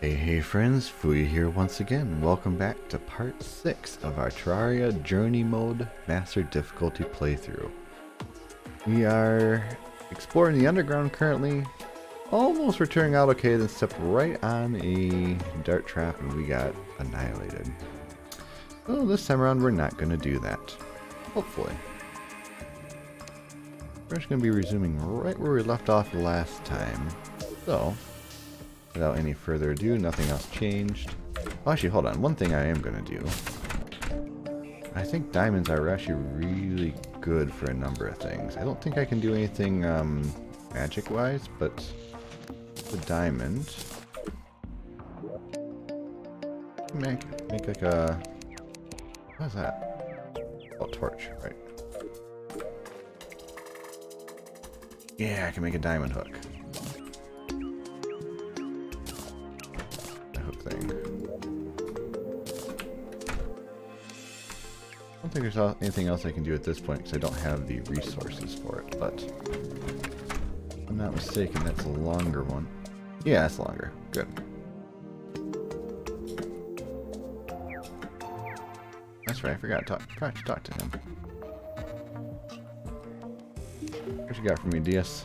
Hey, hey friends, Fuuya here once again. Welcome back to part 6 of our Terraria Journey Mode Master Difficulty playthrough. We are exploring the underground currently, almost returning out okay, then stepped right on a dart trap and we got annihilated. So this time around we're not going to do that. Hopefully. We're just going to be resuming right where we left off last time. So, without any further ado, nothing else changed. Oh, actually, hold on. One thing I am going to do. I think diamonds are actually really good for a number of things. I don't think I can do anything um, magic-wise, but the diamond... Make, make like a... What is that? Oh, torch, right. Yeah, I can make a diamond hook. I don't think there's anything else I can do at this point because I don't have the resources for it, but I'm not mistaken, that's a longer one. Yeah, that's longer. Good. That's right, I forgot to talk, forgot to, talk to him. What you got for me, DS?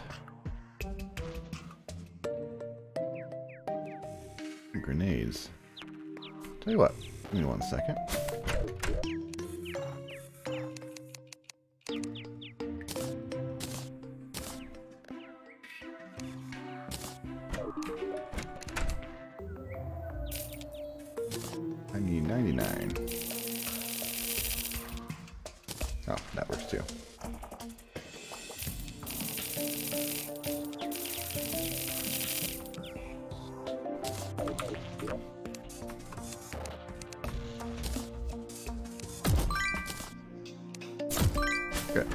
Grenades. Tell you what, give me one second. Good.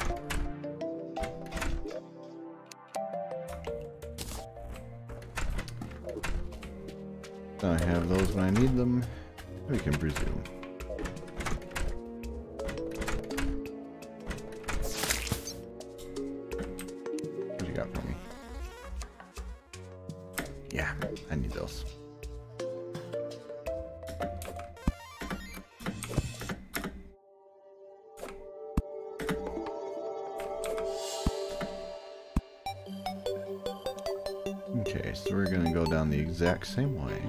I have those when I need them. We can resume. Exact same way.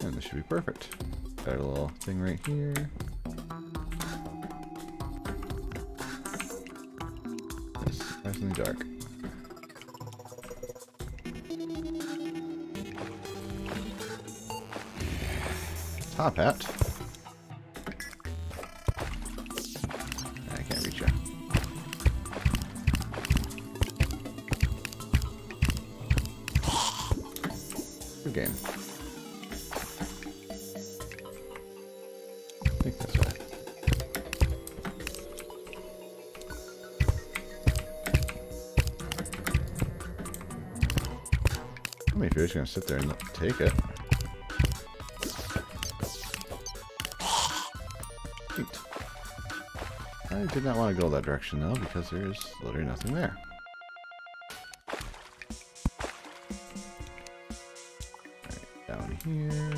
And this should be perfect. Got a little thing right here. It's surprisingly dark. Top hat. Just gonna sit there and take it. Sweet. I did not want to go that direction though, because there's literally nothing there. Down here.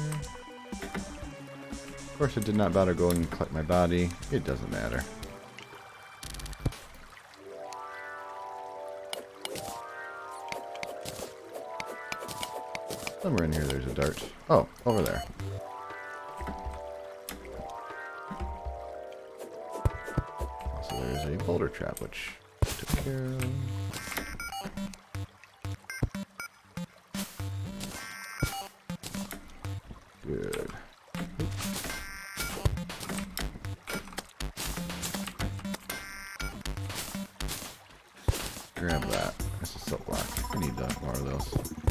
Of course, I did not bother going and collect my body. It doesn't matter. Somewhere in here there's a dart. Oh, over there. Also there's a boulder trap, which took care of. Good. Grab that. That's a silk block. I need that, more of those.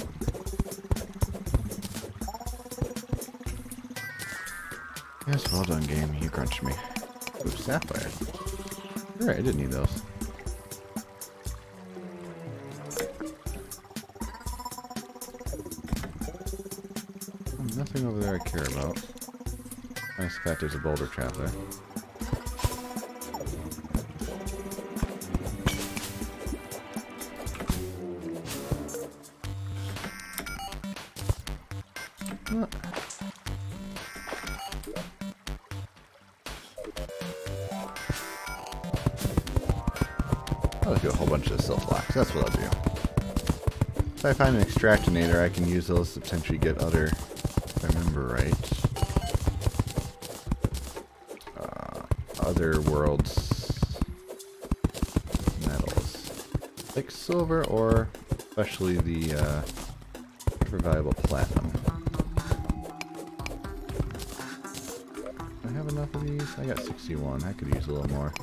Yes, well done, game. You crunched me. Ooh, sapphire. You're I didn't need those. Nothing over there I care about. Nice fact there's a boulder trap there. I find an extractinator, I can use those to potentially get other, if I remember right, uh, other worlds metals. Like silver or especially the uh, valuable platinum. I have enough of these? I got 61. I could use a little more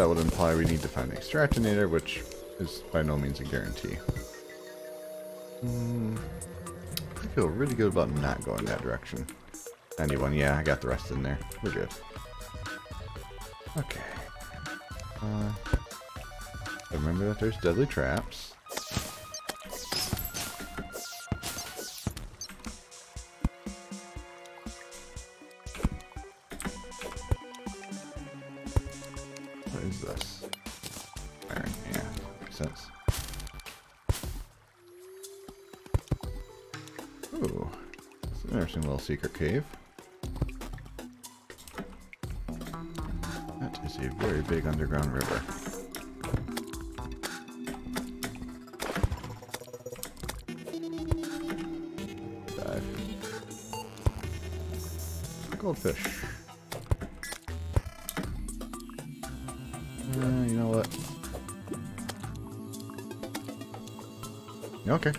that would imply we need to find the extractinator, which is by no means a guarantee. Mm, I feel really good about not going that direction. 91, yeah, I got the rest in there. We're good. Okay. Uh, remember that there's deadly traps. Secret cave. That is a very big underground river. Dive. Goldfish. Uh, you know what? Okay.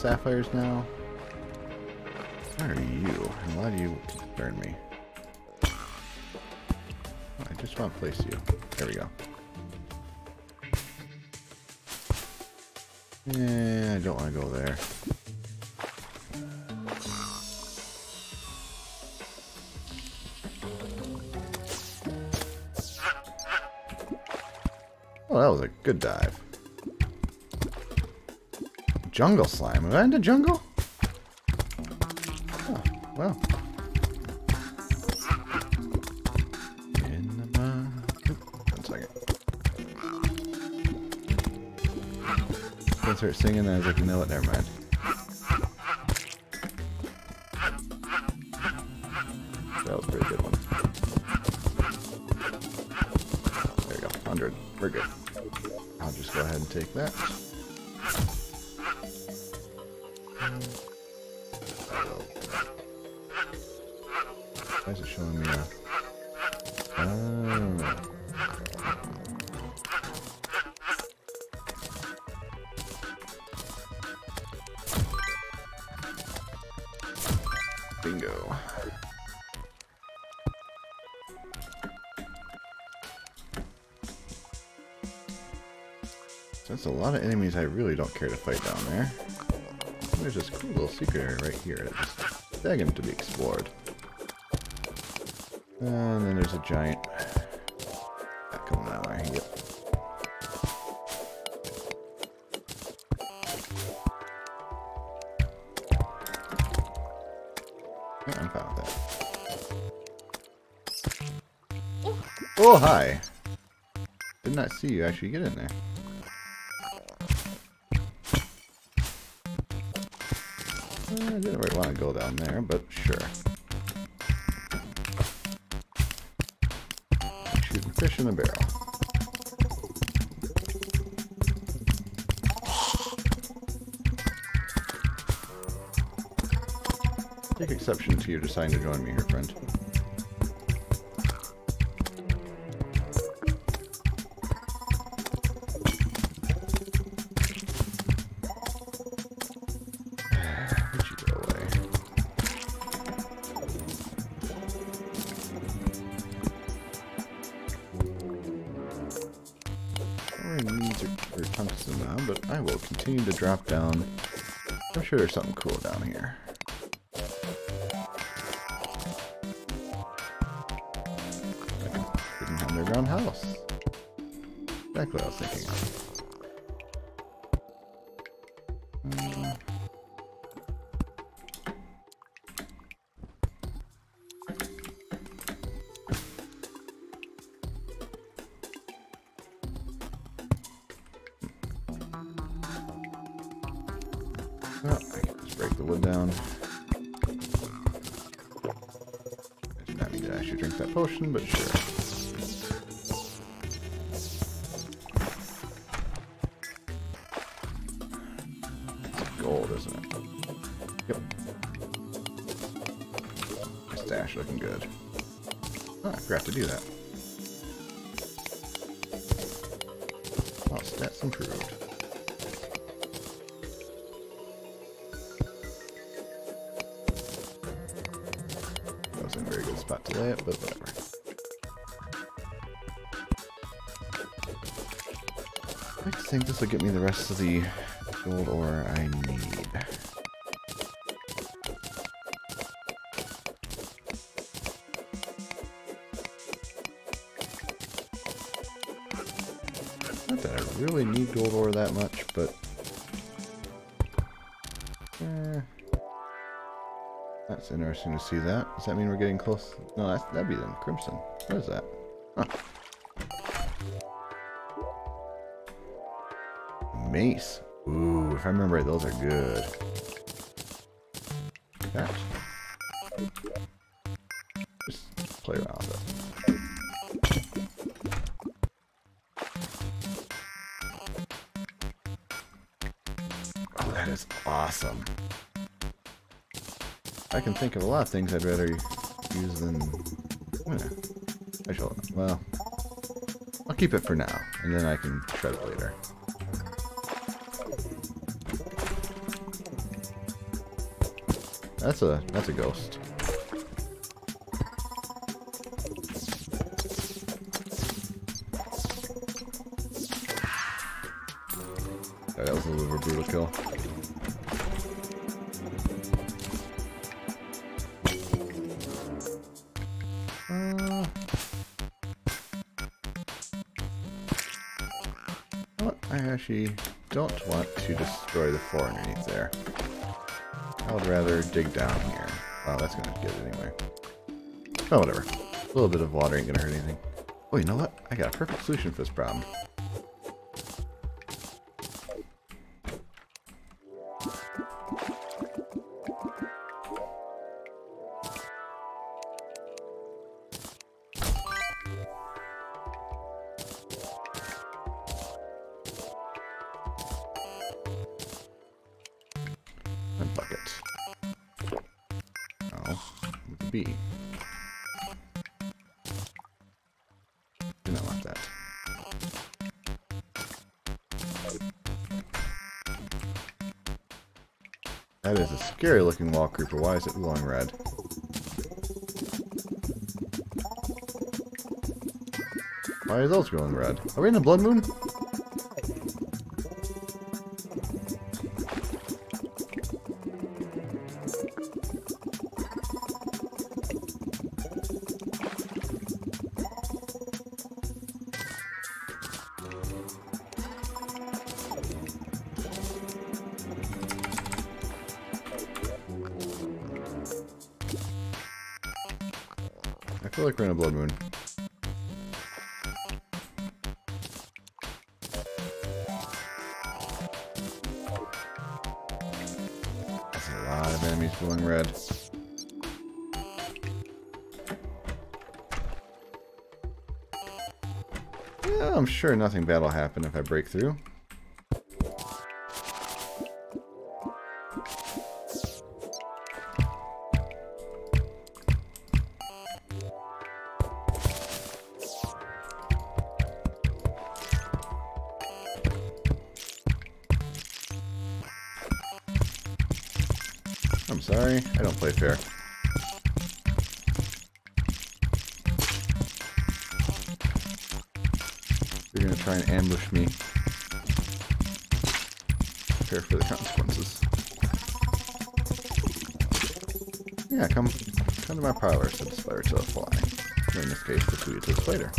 Sapphires now. Where are you? And why do you burn me? I just want to place you. There we go. Yeah, I don't want to go there. Oh, that was a good dive. Jungle slime. Am I in the jungle? Oh, well. One second. I start singing and I was like, you know never mind. That was a pretty good one. There you go, 100. We're good. I'll just go ahead and take that. I really don't care to fight down there. There's this cool little secret area right here that's begging to be explored. And then there's a giant... Not coming that way, yep. Yeah, I'm fine with that. Oh, hi! Did not see you actually get in there. Didn't really want to go down there, but sure. Shooting fish in a barrel. Take exception to your deciding to join me here, friend. I'm sure there's something cool down here. Hidden underground house. Exactly what I was thinking of. Get me the rest of the gold ore I need. Not that I really need gold ore that much, but... Eh, that's interesting to see that. Does that mean we're getting close? No, that'd be them. Crimson. What is that? Huh. Mace. Ooh, if I remember those are good. That. Just play around with it. Oh, that is awesome. I can think of a lot of things I'd rather use than... Yeah. I. Well... I'll keep it for now, and then I can shred it later. That's a... that's a ghost. Yeah, that was a little bit of a brutal kill. Uh, what? I actually don't want to destroy the floor underneath there. Dig down here. Oh, that's gonna get it anyway. Oh, whatever. A little bit of water ain't gonna hurt anything. Oh, you know what? I got a perfect solution for this problem. Creeper. Why is it glowing red? Why are those glowing red? Are we in a blood moon? Glowing red. Well, I'm sure nothing bad will happen if I break through. Fair. You're gonna try and ambush me. Prepare for the consequences. Yeah, come come to my parlor, said the spider to the fly. In this case, the tweet to the spider.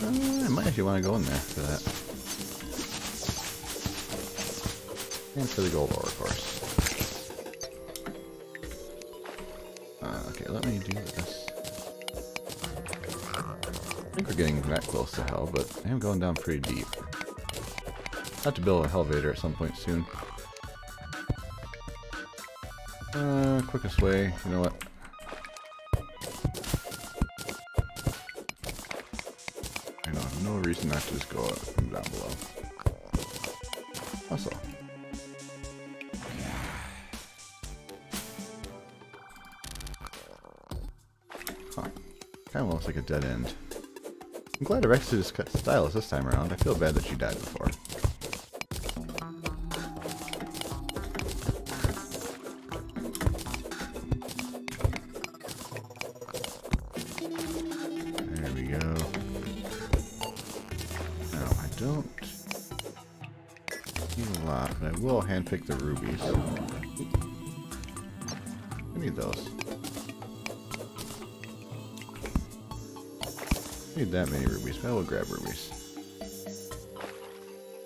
Uh, I might actually want to go in there for that. And for the gold ore, of course. Uh, okay, let me do this. I think we're getting that close to hell, but I am going down pretty deep. I have to build an elevator at some point soon. Uh, quickest way, you know what? Just go up from down below. Also. Huh. Kind of looks like a dead end. I'm glad I rescued this stylist this time around. I feel bad that she died before. Handpick the rubies. I need those. I need that many rubies, but I will grab rubies.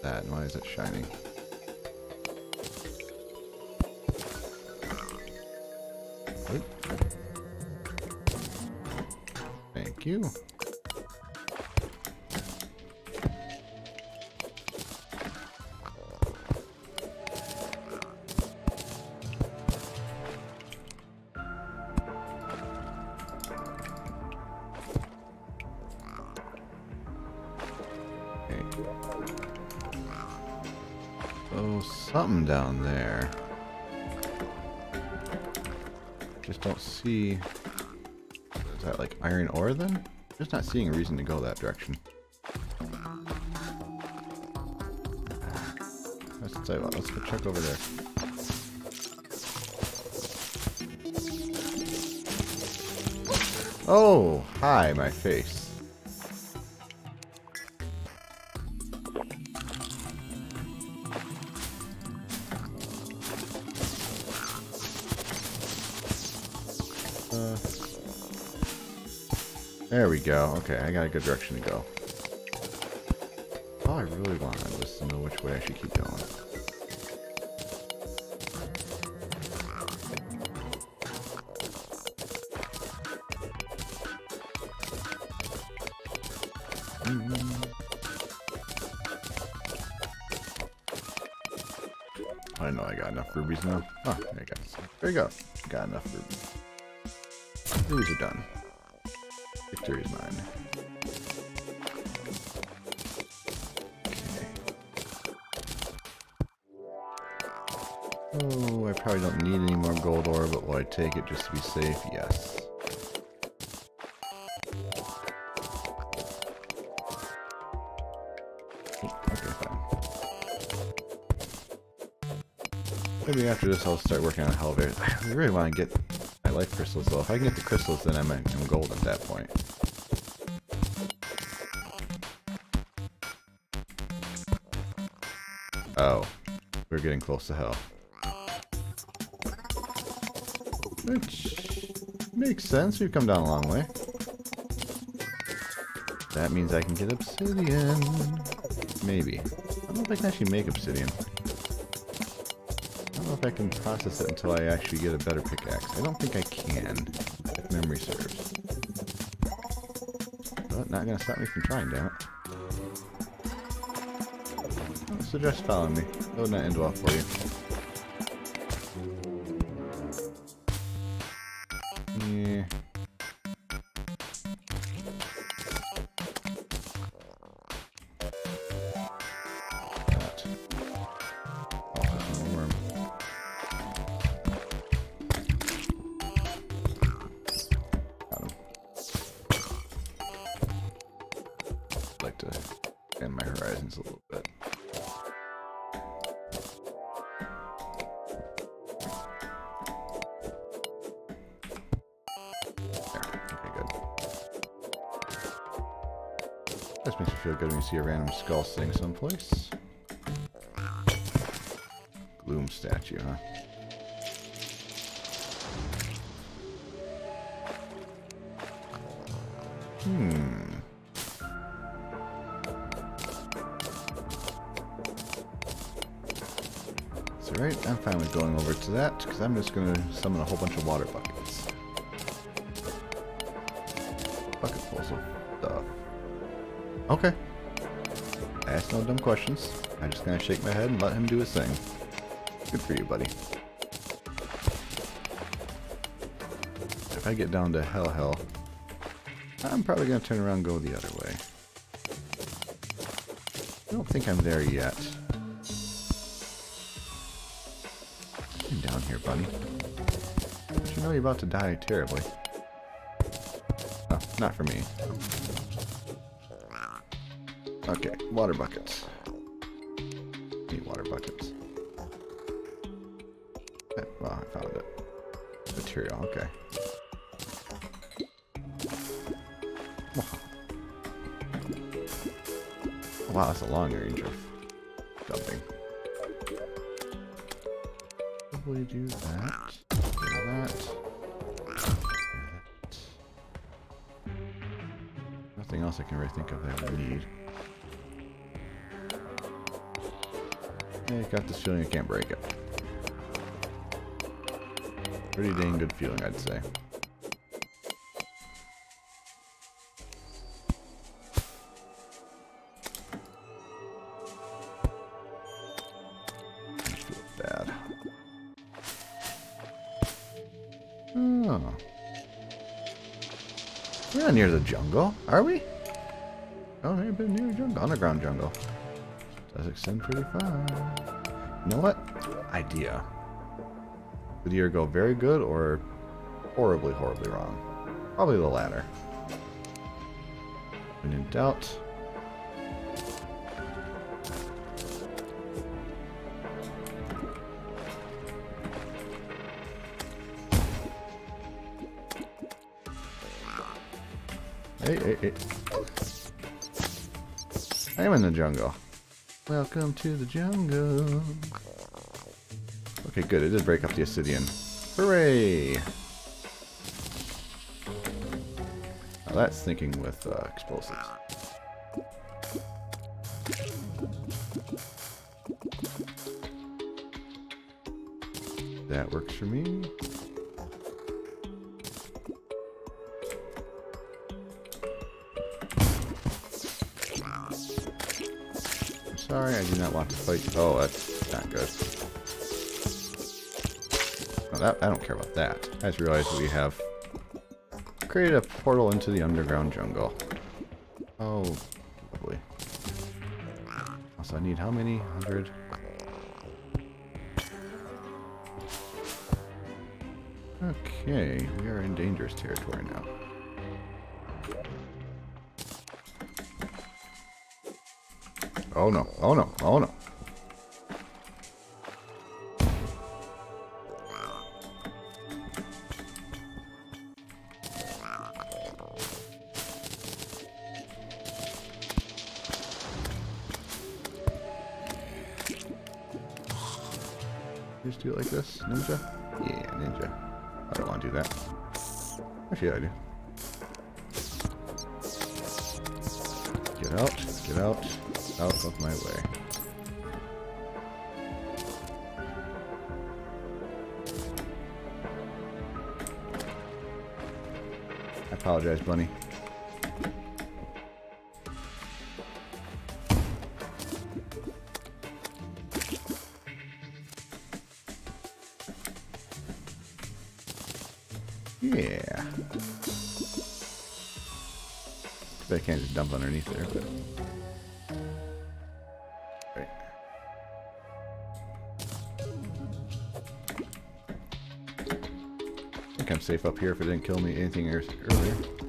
That, and why is it shining? Not seeing a reason to go that direction. Let's tell you what, let's go check over there. Oh, hi, my face. We go. Okay, I got a good direction to go. All I really wanted was to know which way I should keep going. Mm. I know I got enough rubies now. Oh, there you go. There you go. Got enough rubies. Rubies are done. Mine. Oh, I probably don't need any more gold ore, but will I take it just to be safe? Yes. Oh, okay. Maybe after this I'll start working on a elevators. I really want to get life crystals though. If I can get the crystals then I'm, I'm gold at that point. Oh. We're getting close to hell. Which makes sense. We've come down a long way. That means I can get obsidian. Maybe. I don't know if I can actually make obsidian if I can process it until I actually get a better pickaxe. I don't think I can, if memory serves. But not gonna stop me from trying, damn it. So just follow me. That would not end well for you. This makes me feel good when you see a random skull sitting someplace. Gloom statue, huh? To that, because I'm just going to summon a whole bunch of water buckets. Bucketfuls of stuff. Okay. Ask no dumb questions. I'm just gonna shake my head and let him do his thing. Good for you, buddy. If I get down to hell hell, I'm probably gonna turn around and go the other way. I don't think I'm there yet. Here, buddy. But you know you're about to die terribly. Oh, not for me. Okay, water buckets. I think of that I need. I got this feeling I can't break it. Pretty dang good feeling, I'd say. Oh. Near the jungle, are we? Oh, we've been near jungle. Underground jungle. Does extend pretty far. You know what? Idea. Would either go very good or horribly, horribly wrong. Probably the latter. When in doubt, Hey, hey, hey. I am in the jungle. Welcome to the jungle. Okay, good. It did break up the obsidian. Hooray! Now that's thinking with uh, explosives. That works for me. I do not want to fight. Oh, that's not good. That I don't care about that. I just realized we have created a portal into the underground jungle. Oh, lovely. Also, I need how many? 100? Okay, we are in dangerous territory now. Oh no, oh no, oh no. Just do it like this, ninja? Yeah, ninja. I don't want to do that. Actually, I do. Get out, get out, out of my way. I apologize, Bunny. Yeah. But I can't just dump underneath there, but. Safe up here if it didn't kill me anything ear- earlier.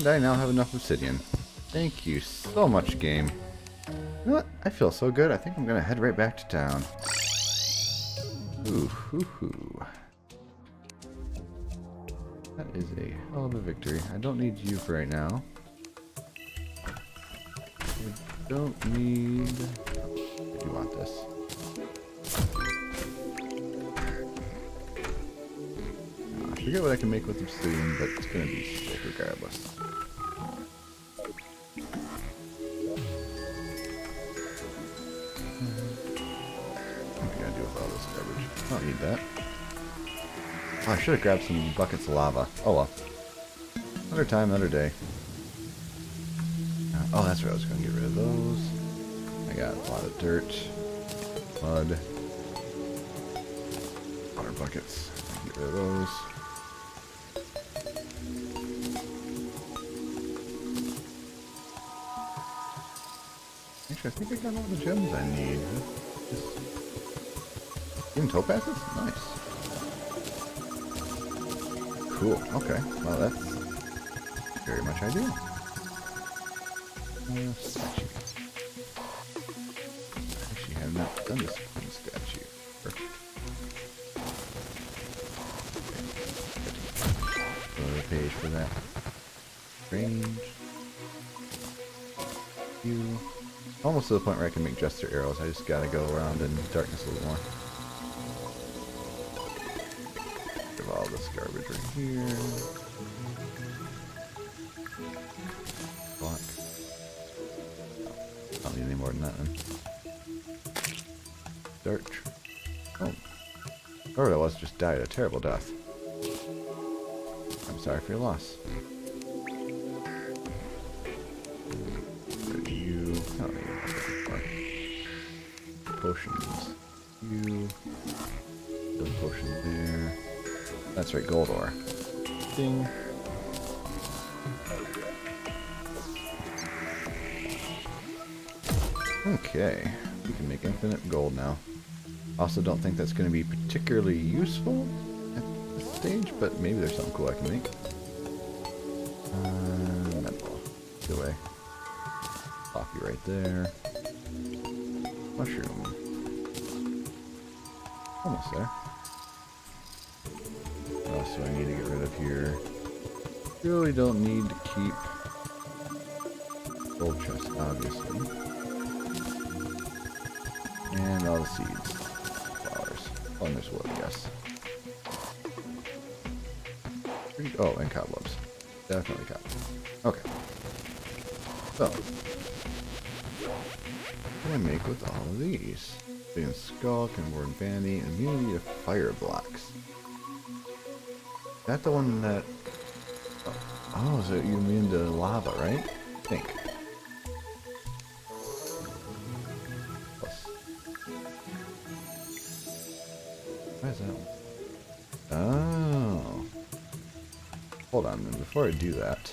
And I now have enough obsidian. Thank you so much, game. You know what? I feel so good. I think I'm gonna head right back to town. Ooh, hoo, hoo. That is a hell of a victory. I don't need you for right now. I don't need... I do want this. Uh, I forget what I can make with obsidian, but it's gonna be sick regardless. That. Oh, I should have grabbed some buckets of lava. Oh well. Another time, another day. Uh, oh, that's right. I was gonna get rid of those. I got a lot of dirt, mud, water buckets. Get rid of those. Actually, I think I got all the gems I need. Even topazes? Nice. Cool. Okay. Well, that's very much ideal. Uh, statue. Actually, I have not done this one statue. Go page for that. Range. You. Almost to the point where I can make Jester arrows. I just gotta go around in darkness a little more. Garbage right here. Block. I don't need any more than that then. Dirt. Oh. Whoever that was just died a terrible death. I'm sorry for your loss. Where do you... I don't need. Potions. That's right, gold ore. Ding. Okay, we can make infinite gold now. Also don't think that's going to be particularly useful at this stage, but maybe there's something cool I can make. Uh, metal. Away. Coffee right there. Mushroom. Almost there. Do I need to get rid of here? Really don't need to keep gold chest, obviously. And all the seeds. Flowers. Oh, and there's wood, yes. Oh, and cobwebs. Definitely cobwebs. Okay. So. What can I make with all of these? Being Skull, Warden Vanity, immunity to fire blocks. That the one that... Oh, so you immune to lava, right? I think. Where's that one? Oh. Hold on, before I do that.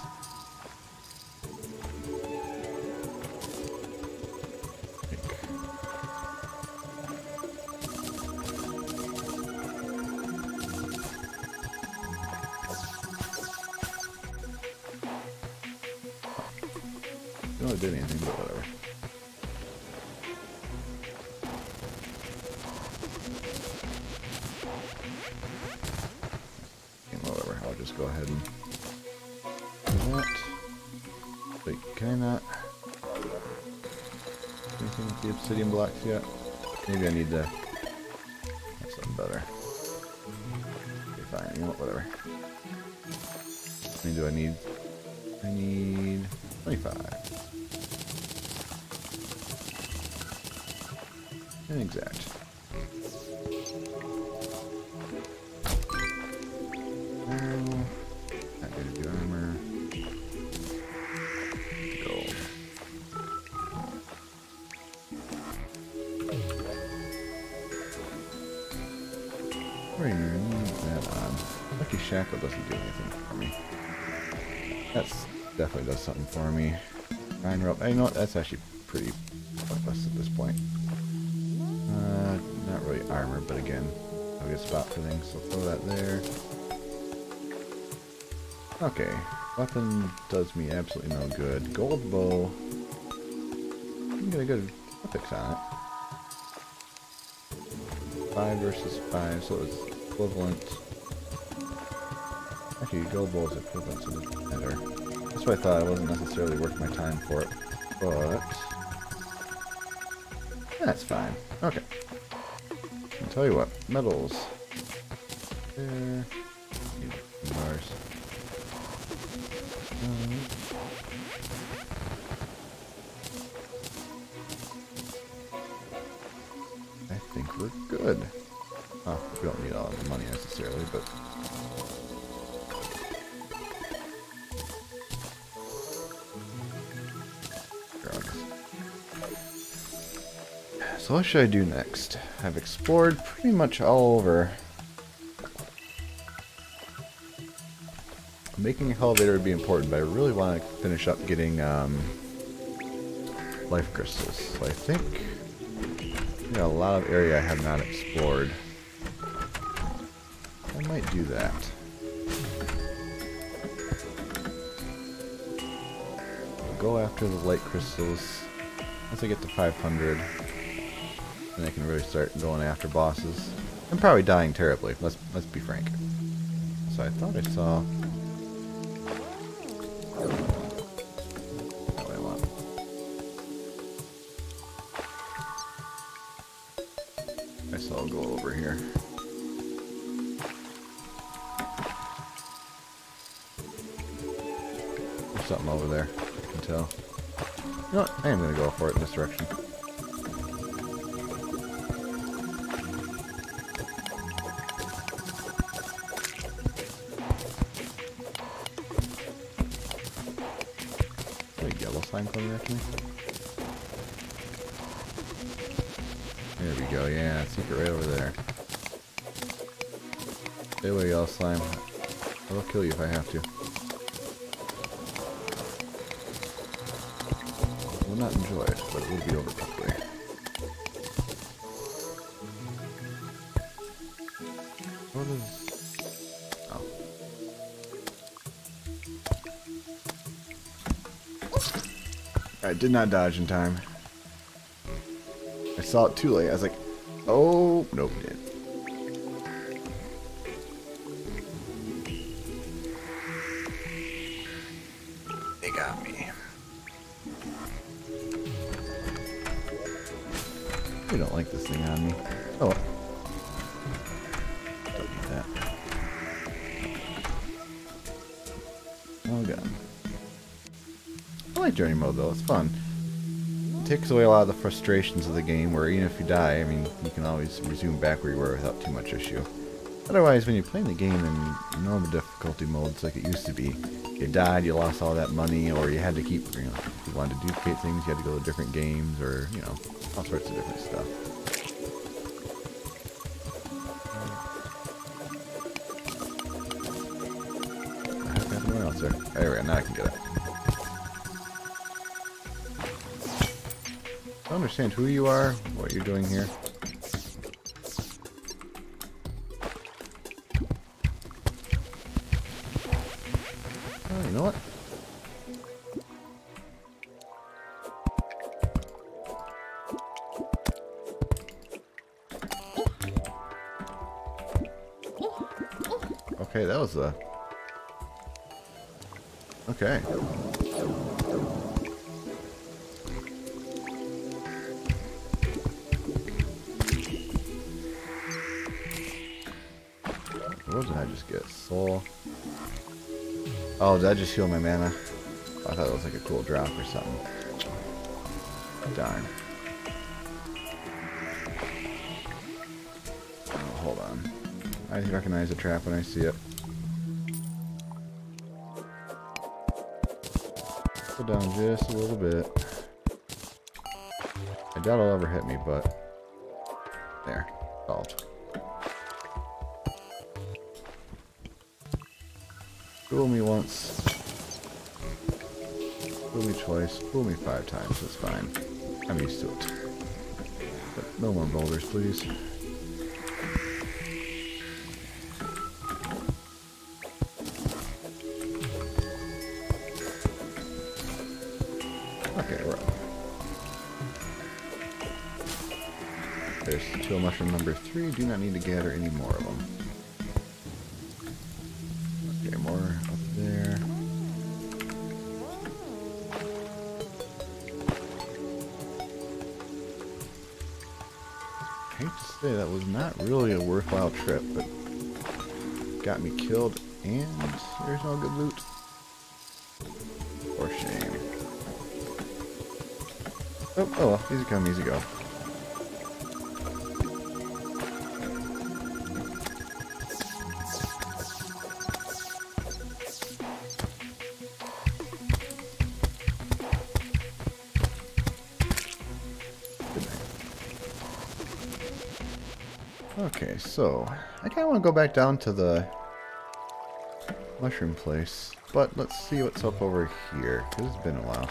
know what? That's actually pretty pointless at this point. Uh, not really armor, but again, a good spot for things, so throw that there. Okay, weapon does me absolutely no good. Gold bow. You can get a good fix on it. Five versus five, so it's equivalent. Actually, gold bow is equivalent to better. That's why I thought I wasn't necessarily worth my time for it. But... That's fine. Okay. I'll tell you what. Metals. There. Bars. I think we're good. Oh, we don't need all the money necessarily, but So what should I do next? I've explored pretty much all over. Making a elevator would be important, but I really want to finish up getting um, life crystals. So I think a lot of area I have not explored. I might do that. go after the life crystals. Once I get to 500, then I can really start going after bosses. I'm probably dying terribly, let's, let's be frank. So I thought I saw... you if I have not enjoy it, but it will be over quickly. What is... Oh. I did not dodge in time. I saw it too late. I was like, oh, nope, did. Journey mode though, it's fun. It takes away a lot of the frustrations of the game where even if you die, I mean, you can always resume back where you were without too much issue. Otherwise, when you're playing the game in normal difficulty modes like it used to be, you died, you lost all that money, or you had to keep, you know, if you wanted to duplicate things, you had to go to different games, or, you know, all sorts of different stuff. I have else there. There we go, now I can get it. I understand who you are, what you're doing here. Uh, okay, What did I just get? Okay. Oh, did I just heal my mana? I thought it was like a cool drop or something. Darn. Oh, hold on. I recognize a trap when I see it. Go down just a little bit. I doubt it'll ever hit me, but... There. Solved. Fool me once. Fool me twice. Fool me five times. That's fine. I'm used to it. But no more boulders, please. Three. Do not need to gather any more of them. Okay, more up there. I hate to say that was not really a worthwhile trip, but got me killed and there's no good loot. For shame. Oh, oh well, easy come, easy go. So I kind of want to go back down to the mushroom place, but let's see what's up over here, it's been a while.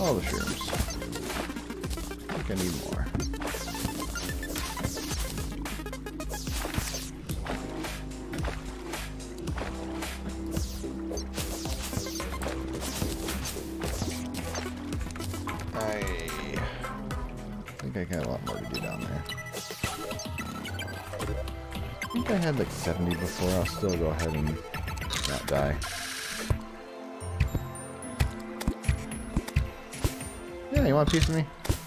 All the shrooms. I think I need more. I think I got a lot more to do down there. I think I had like 70 before. I'll still go ahead and not die. Want a piece of me?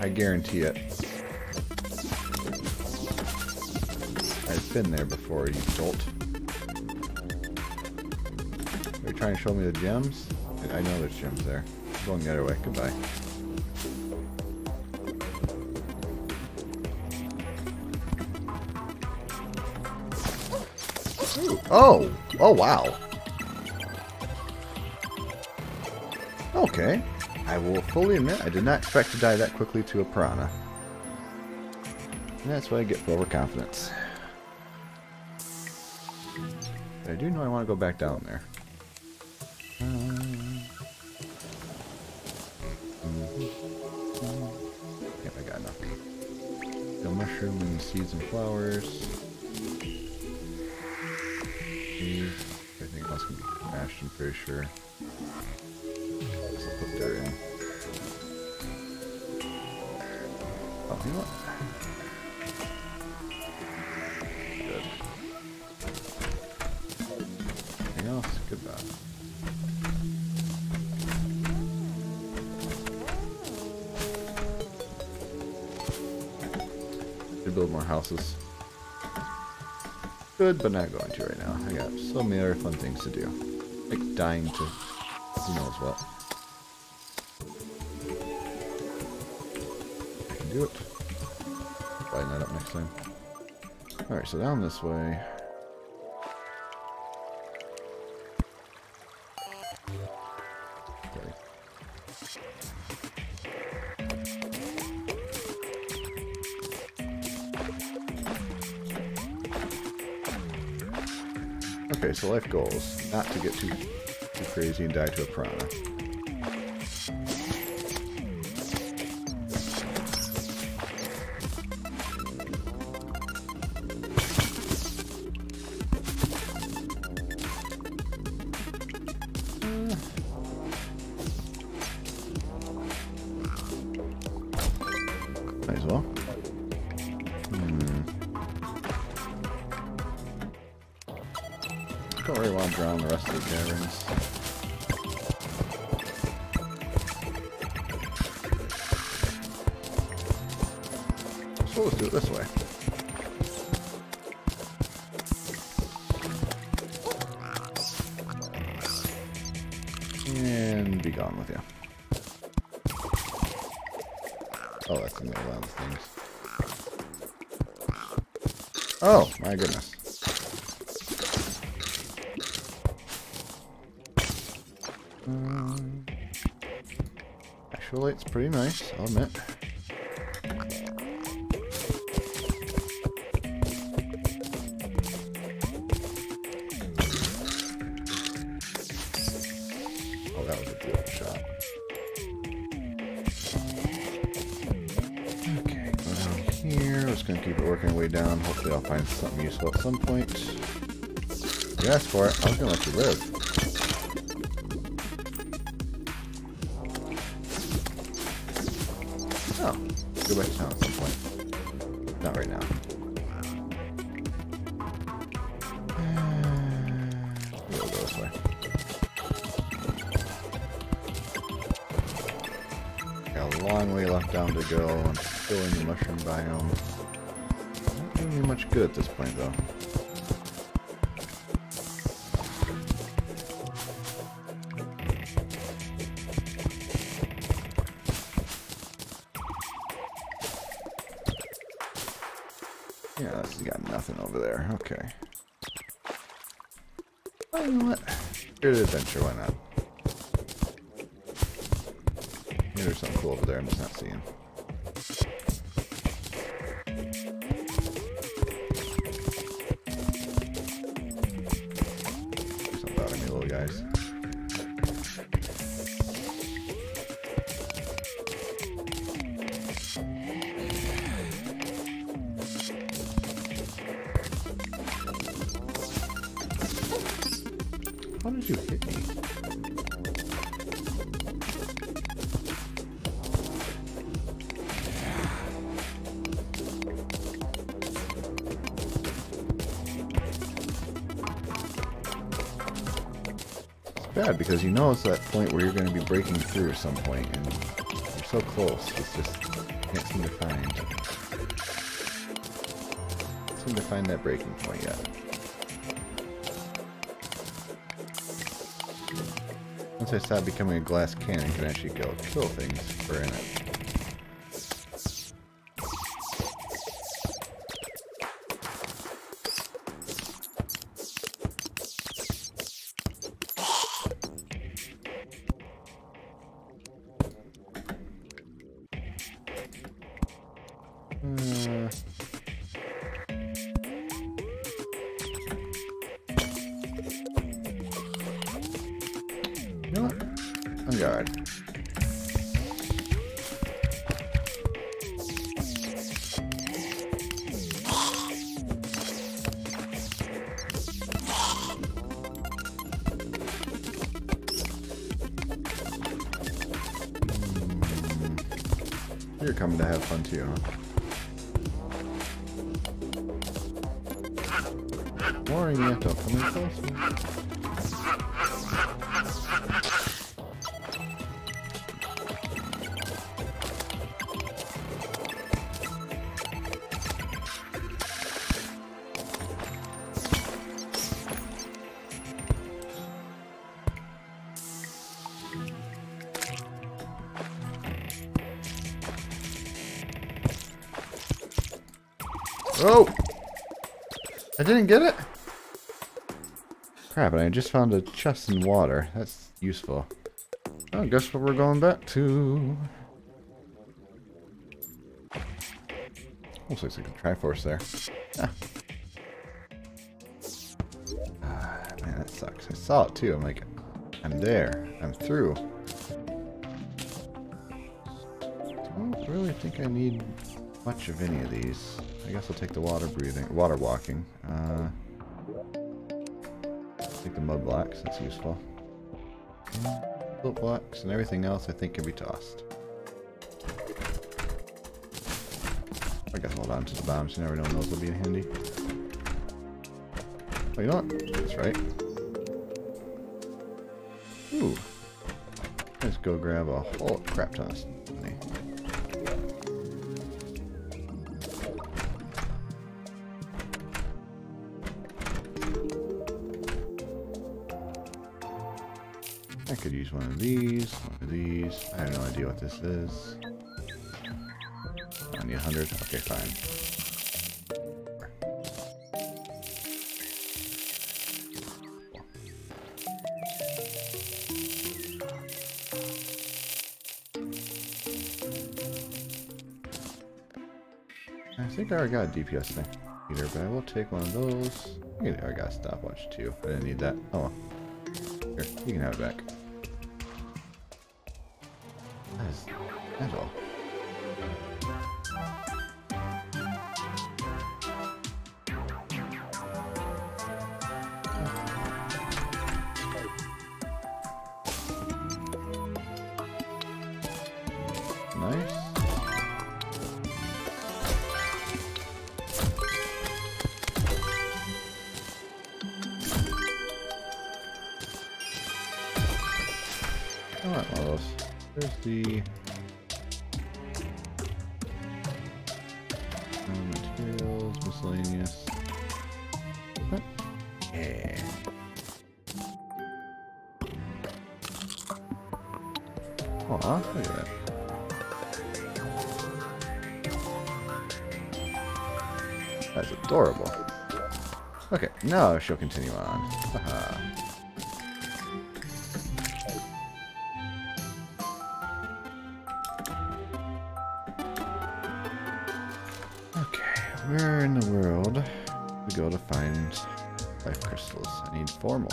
I guarantee it. I've been there before, you dolt. Are you trying to show me the gems? I know there's gems there. I'm going the other way. Goodbye. Oh! Oh, wow. Fully admit I did not expect to die that quickly to a piranha. And that's what I get for overconfidence. But I do know I want to go back down there. Um, Yep, I got enough. The mushroom and seeds and flowers. These, everything else can be mashed, I'm pretty sure. Let's put dirt in. You know? Good. Anything else? Goodbye. Build more houses. Good, but not going to right now. I got so many other fun things to do. Like dying to who knows what. I can do it. Next time. Alright, so down this way. Okay. Okay, so life goals. Not to get too too crazy and die to a piranha. Actually, it's pretty nice, I'll admit. Oh, that was a good shot. Okay, here. Just gonna keep it working way down. Hopefully I'll find something useful at some point. You asked for it, I was gonna let you live. Go back at some point. Not right now. Long way left down to go. I'm still in the mushroom biome. Not doing me much good at this point, though. Adventure, why not? Because you know it's that point where you're going to be breaking through at some point, and you're so close. It's just can't seem to find. Can't seem to find that breaking point yet. Once I stop becoming a glass cannon, I can actually go kill things for in it. Didn't get it? Crap, and I just found a chest in water. That's useful. Oh, guess what we're going back to? Looks like a Triforce there. Ah. Ah, man, that sucks. I saw it too. I'm like, I'm there. I'm through. I don't really think I need much of any of these. I guess I'll take the water breathing, water walking. Uh, take the mud blocks, that's useful. Float blocks and everything else I think can be tossed. I guess hold on to the bombs, you never know when those will be handy. Oh, you know what? That's right. Ooh. Let's go grab a whole crap ton use one of these, one of these. I have no idea what this is. I need 100. Okay, fine. I think I already got a DPS thing either, but I will take one of those. I got a stopwatch too. I didn't need that. Oh. Here, you can have it back. Now she'll continue on. Uh-huh. Okay, where in the world we go to find life crystals? I need four more.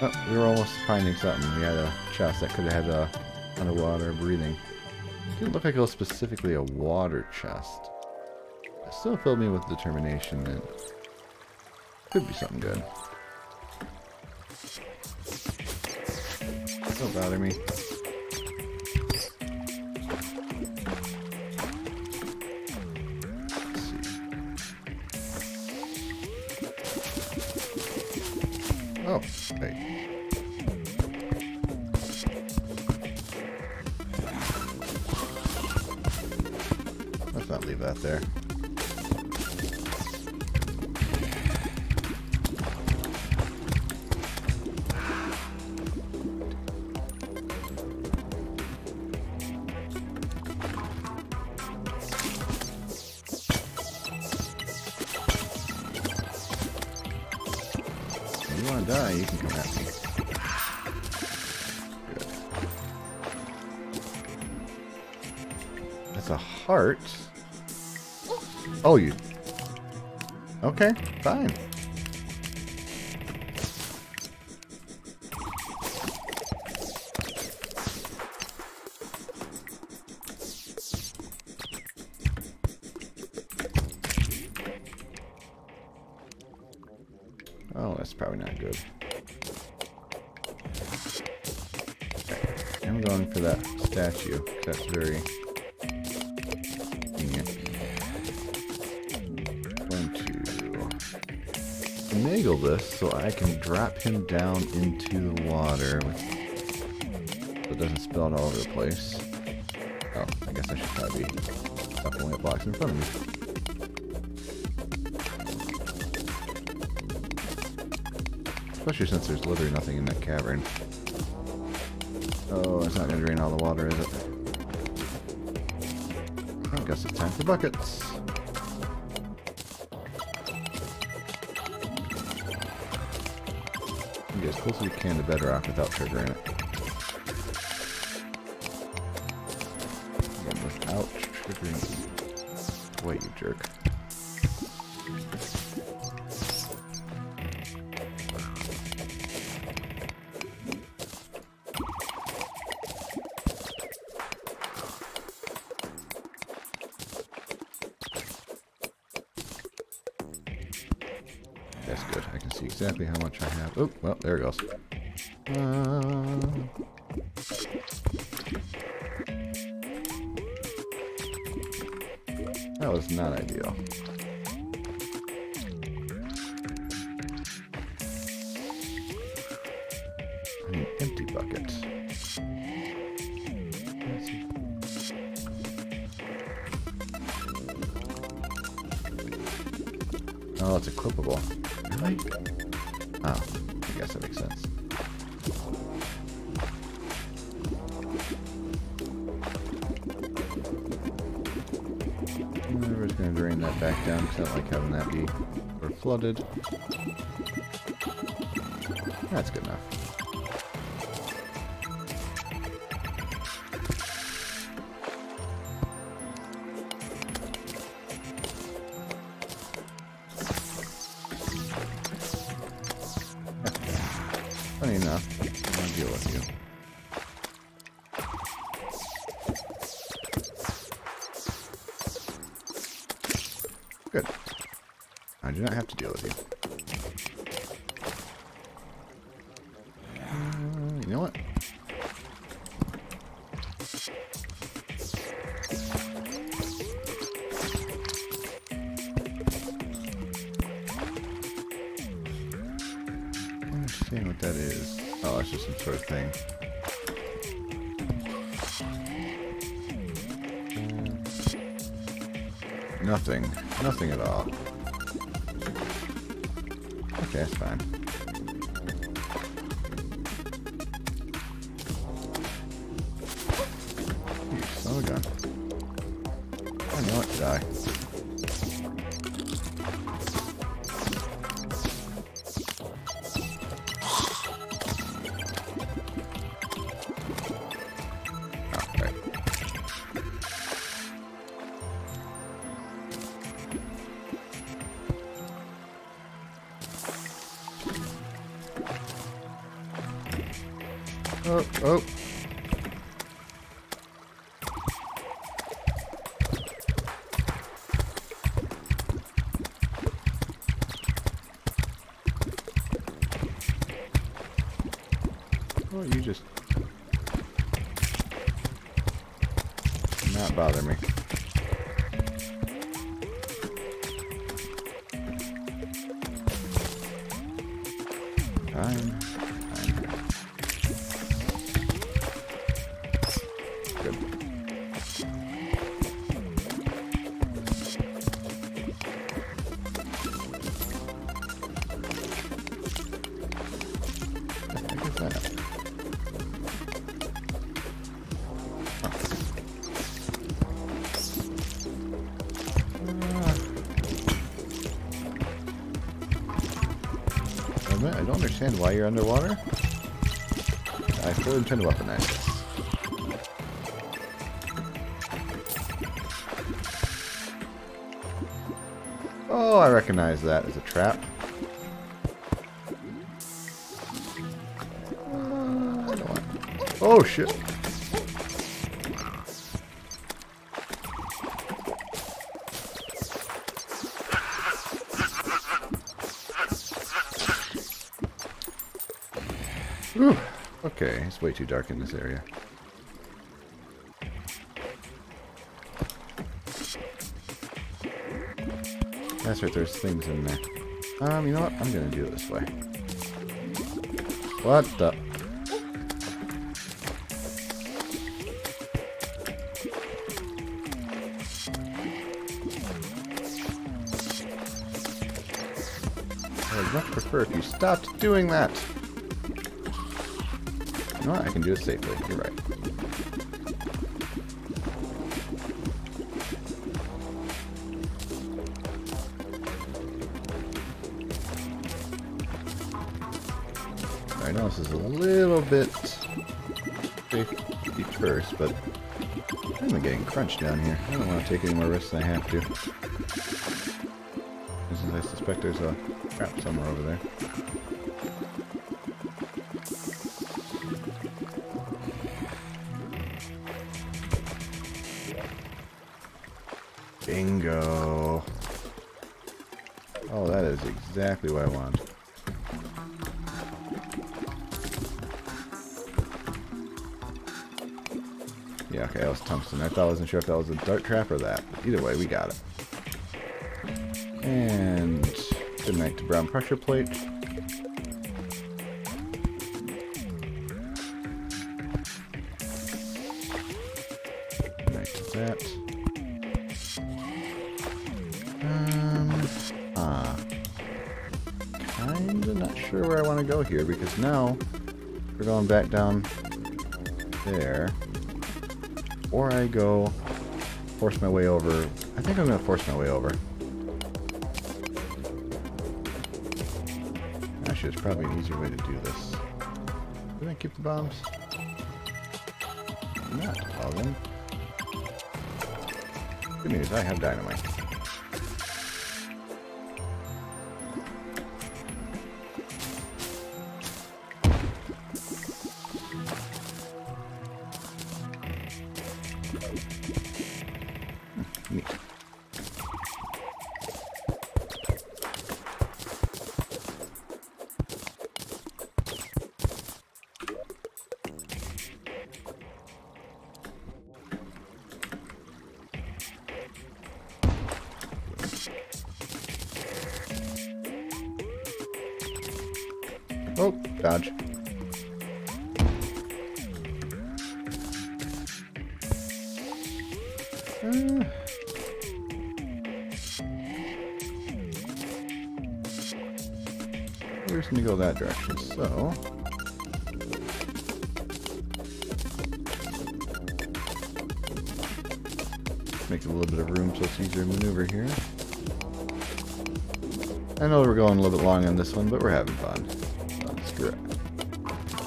Oh, we were almost finding something. We had a chest that could have had a underwater breathing. Didn't look like it was specifically a water chest. It still filled me with determination that could be something good. Don't bother me. Oh, you. Okay, fine. So I can drop him down into the water so it doesn't spill all over the place. Oh, I guess I should probably stop pulling blocks in front of me. Especially since there's literally nothing in that cavern. Oh, it's not going to drain all the water, is it? I guess it's time for buckets. You get as close as you can to bedrock without triggering it. Again, without triggering. Wait, you jerk. Oh, well, there it goes. Nothing. Nothing at all. Okay, that's fine. Underwater. I fully intend to weaponize this. Oh, I recognize that as a trap. Oh shit. Whew. Okay, it's way too dark in this area. That's right, there's things in there. Um, you know what? I'm gonna do it this way. What the? I would much prefer if you stopped doing that. Know what? I can do it safely. You're right. I know this is a little bit safety first, but I'm getting crunched down here. I don't want to take any more risks than I have to. I suspect there's a trap somewhere over there. That. I thought I wasn't sure if that was a dart trap or that. But either way, we got it. And night to brown pressure plate. Night to that. Um, ah. Kinda not sure where I want to go here because now we're going back down there. I go force my way over. I think I'm going to force my way over. Actually, it's probably an easier way to do this. Did I keep the bombs? Not all of them. Good news, I have dynamite. Going a little bit long on this one, but we're having fun. Screw it.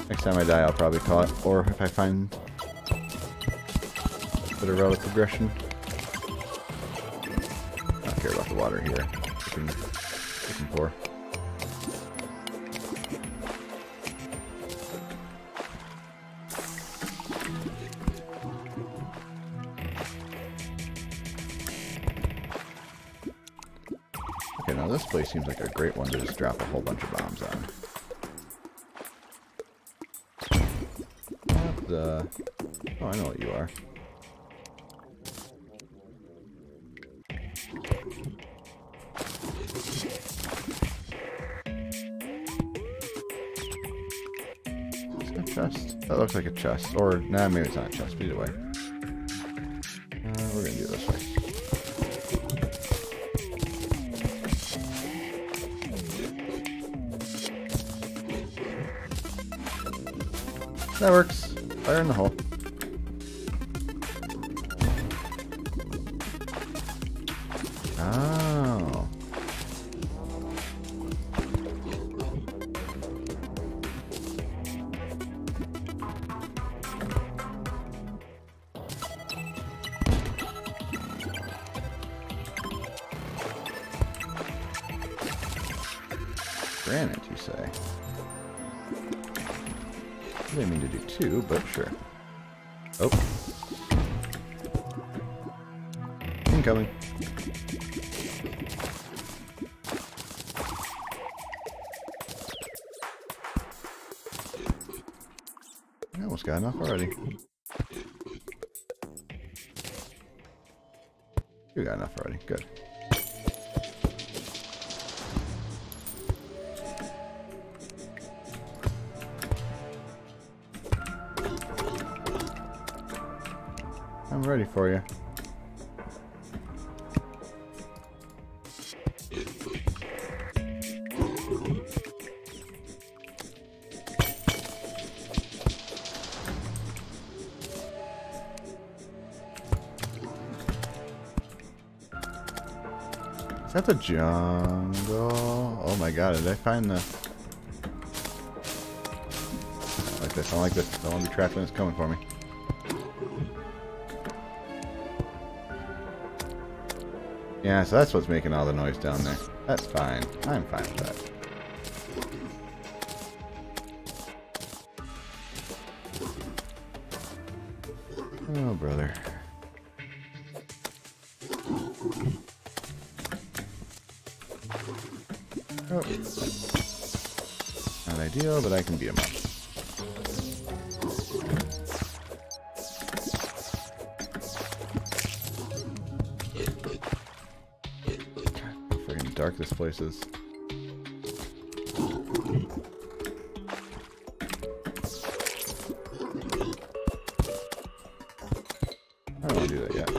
Next time I die, I'll probably call it. Or if I find a bit of of progression. I don't care about the water here. Chest. Or, nah, maybe it's not chest, but either way. Uh, we're gonna do it this way. That works. Fire in the hole. Oh. Good. I'm ready for you. The jungle? Oh my god, did I find the... I like this, I don't like this. I don't want to be trapped when it's coming for me. Yeah, so that's what's making all the noise down there. That's fine. I'm fine with that. Dark this place is. I don't do that yet.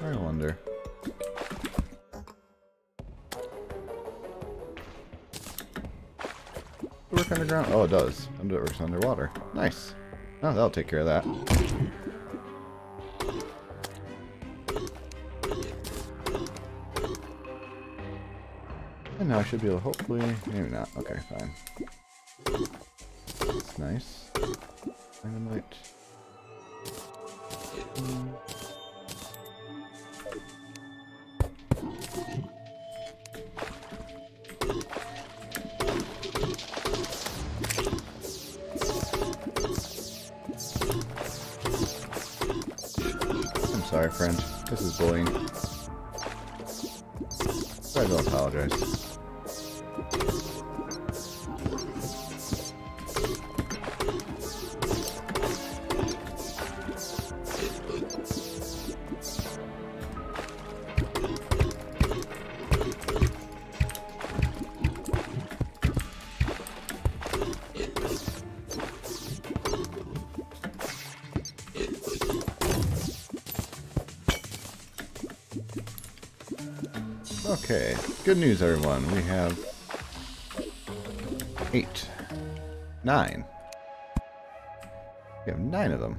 Uh, I wonder. Underground? Oh, it does. Under it works underwater. Nice. Oh, that'll take care of that. And now I should be able to hopefully... Maybe not. Okay, fine. That's nice. News everyone. We have eight, nine. We have nine of them.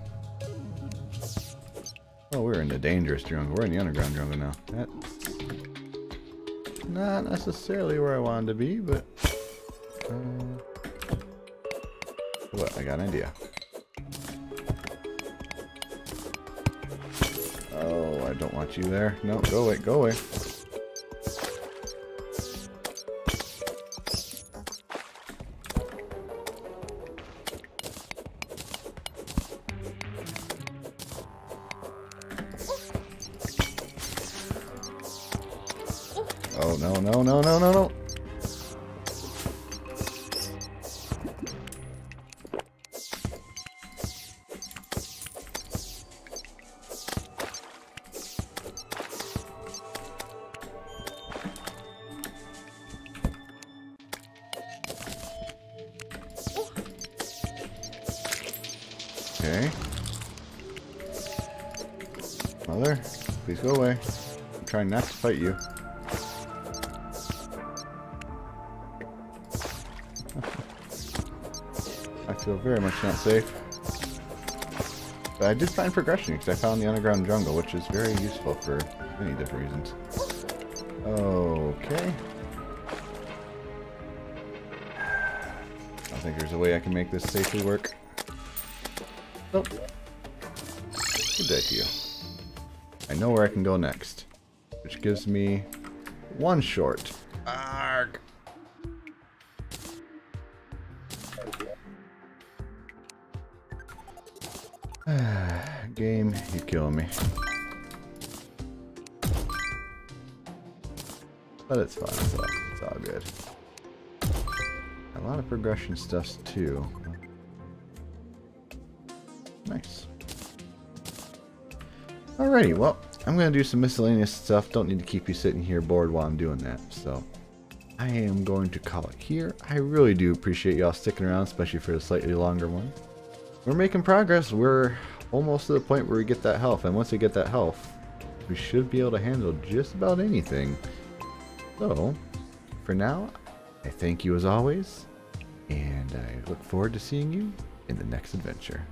Oh, we're in the dangerous jungle. We're in the underground jungle now. That's not necessarily where I wanted to be, but... Uh, what? I got an idea. Oh, I don't want you there. No, go away, go away. No, no, no, no, no, no. Okay. Mother, please go away. I'm trying not to fight you. Very much not safe. But I did find progression because I found the underground jungle, which is very useful for many different reasons. Okay. I think there's a way I can make this safely work. Nope. Good day to you. I know where I can go next. Which gives me one short. Of too. Nice. Alrighty, well, I'm going to do some miscellaneous stuff. Don't need to keep you sitting here bored while I'm doing that. So, I am going to call it here. I really do appreciate y'all sticking around, especially for the slightly longer one. We're making progress. We're almost to the point where we get that health. And once we get that health, we should be able to handle just about anything. So, for now, I thank you as always. And I look forward to seeing you in the next adventure.